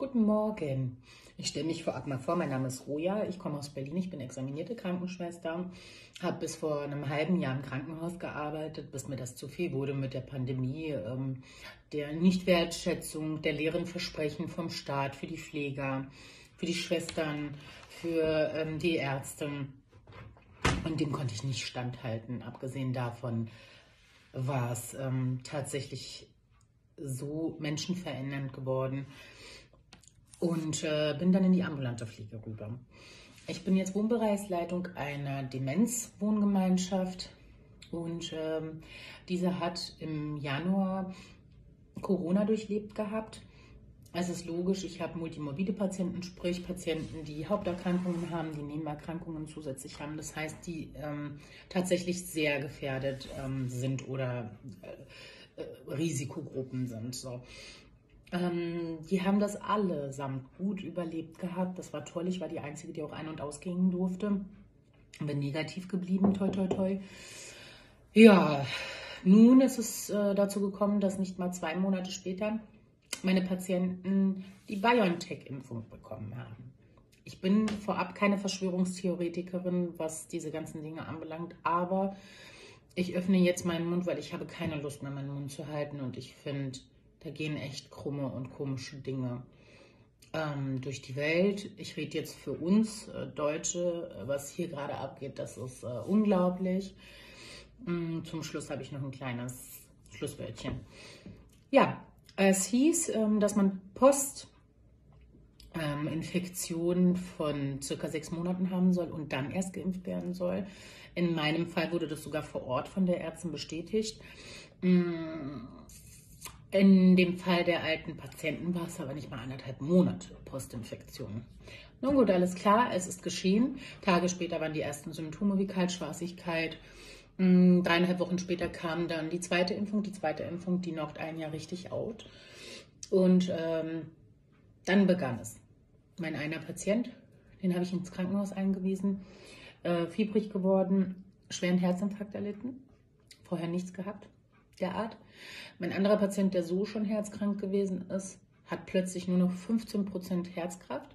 Guten Morgen. Ich stelle mich vorab mal vor. Mein Name ist Roja. Ich komme aus Berlin. Ich bin examinierte Krankenschwester. Habe bis vor einem halben Jahr im Krankenhaus gearbeitet, bis mir das zu viel wurde mit der Pandemie, ähm, der Nichtwertschätzung, der leeren Versprechen vom Staat für die Pfleger, für die Schwestern, für ähm, die Ärzte. Und dem konnte ich nicht standhalten. Abgesehen davon war es ähm, tatsächlich so menschenverändernd geworden und äh, bin dann in die ambulante Pflege rüber. Ich bin jetzt Wohnbereichsleitung einer Demenzwohngemeinschaft und ähm, diese hat im Januar Corona durchlebt gehabt. Es ist logisch, ich habe multimorbide Patienten, sprich Patienten, die Haupterkrankungen haben, die Nebenerkrankungen zusätzlich haben. Das heißt, die ähm, tatsächlich sehr gefährdet ähm, sind oder äh, äh, Risikogruppen sind. So. Ähm, die haben das allesamt gut überlebt gehabt. Das war toll. Ich war die Einzige, die auch ein- und ausgehen durfte. Bin negativ geblieben, toi, toi, toi. Ja, nun ist es äh, dazu gekommen, dass nicht mal zwei Monate später meine Patienten die BioNTech-Impfung bekommen haben. Ich bin vorab keine Verschwörungstheoretikerin, was diese ganzen Dinge anbelangt, aber ich öffne jetzt meinen Mund, weil ich habe keine Lust mehr, meinen Mund zu halten und ich finde, da gehen echt krumme und komische Dinge ähm, durch die Welt. Ich rede jetzt für uns äh, Deutsche, was hier gerade abgeht, das ist äh, unglaublich. Mm, zum Schluss habe ich noch ein kleines Schlusswörtchen. Ja, es hieß, ähm, dass man Postinfektion ähm, von circa sechs Monaten haben soll und dann erst geimpft werden soll. In meinem Fall wurde das sogar vor Ort von der Ärztin bestätigt. In dem Fall der alten Patienten war es aber nicht mal anderthalb Monate Postinfektion. Nun gut, alles klar, es ist geschehen. Tage später waren die ersten Symptome wie Kaltschwarzigkeit. Mm, dreieinhalb Wochen später kam dann die zweite Impfung. Die zweite Impfung, die knockt ein Jahr richtig out. Und ähm, dann begann es. Mein einer Patient, den habe ich ins Krankenhaus eingewiesen, äh, fiebrig geworden, schweren Herzinfarkt erlitten, vorher nichts gehabt der Art. Mein anderer Patient, der so schon herzkrank gewesen ist, hat plötzlich nur noch 15% Herzkraft.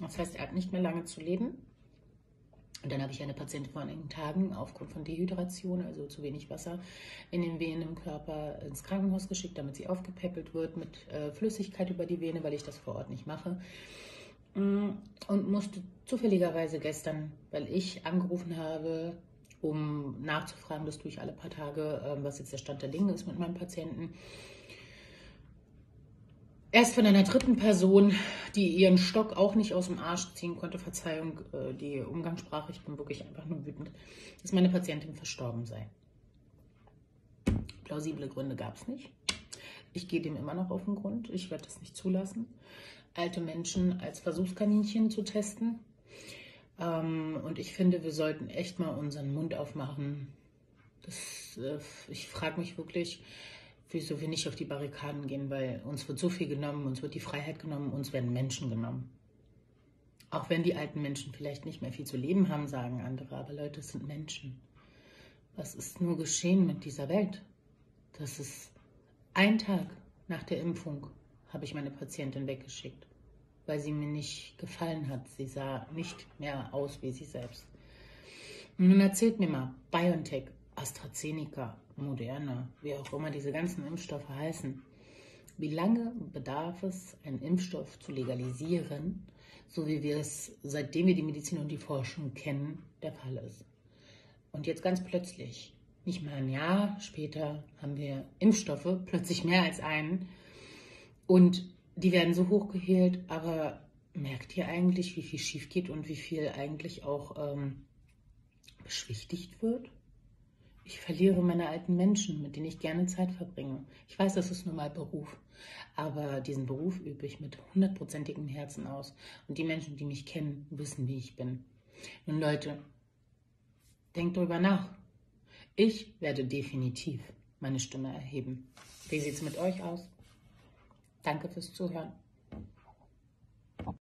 Das heißt, er hat nicht mehr lange zu leben. Und dann habe ich eine Patientin vor einigen Tagen aufgrund von Dehydration, also zu wenig Wasser in den Venen im Körper, ins Krankenhaus geschickt, damit sie aufgepäppelt wird mit äh, Flüssigkeit über die Vene, weil ich das vor Ort nicht mache. Mm, und musste zufälligerweise gestern, weil ich angerufen habe, um nachzufragen, das tue ich alle paar Tage, ähm, was jetzt der Stand der Dinge ist mit meinem Patienten. Erst von einer dritten Person, die ihren Stock auch nicht aus dem Arsch ziehen konnte, Verzeihung, äh, die Umgangssprache, ich bin wirklich einfach nur wütend, dass meine Patientin verstorben sei. Plausible Gründe gab es nicht. Ich gehe dem immer noch auf den Grund. Ich werde es nicht zulassen, alte Menschen als Versuchskaninchen zu testen. Ähm, und ich finde, wir sollten echt mal unseren Mund aufmachen. Das, äh, ich frage mich wirklich, wieso wir nicht auf die Barrikaden gehen, weil uns wird so viel genommen, uns wird die Freiheit genommen, uns werden Menschen genommen. Auch wenn die alten Menschen vielleicht nicht mehr viel zu leben haben, sagen andere, aber Leute, es sind Menschen. Was ist nur geschehen mit dieser Welt? Das ist ein Tag nach der Impfung, habe ich meine Patientin weggeschickt weil sie mir nicht gefallen hat. Sie sah nicht mehr aus wie sie selbst. nun erzählt mir mal, BioNTech, AstraZeneca, Moderna, wie auch immer diese ganzen Impfstoffe heißen. Wie lange bedarf es, einen Impfstoff zu legalisieren, so wie wir es, seitdem wir die Medizin und die Forschung kennen, der Fall ist? Und jetzt ganz plötzlich, nicht mal ein Jahr später, haben wir Impfstoffe, plötzlich mehr als einen. Und die werden so hochgeheilt, aber merkt ihr eigentlich, wie viel schief geht und wie viel eigentlich auch ähm, beschwichtigt wird? Ich verliere meine alten Menschen, mit denen ich gerne Zeit verbringe. Ich weiß, das ist nur mein Beruf, aber diesen Beruf übe ich mit hundertprozentigem Herzen aus. Und die Menschen, die mich kennen, wissen, wie ich bin. Nun Leute, denkt darüber nach. Ich werde definitiv meine Stimme erheben. Wie sieht es mit euch aus? Danke fürs Zuhören.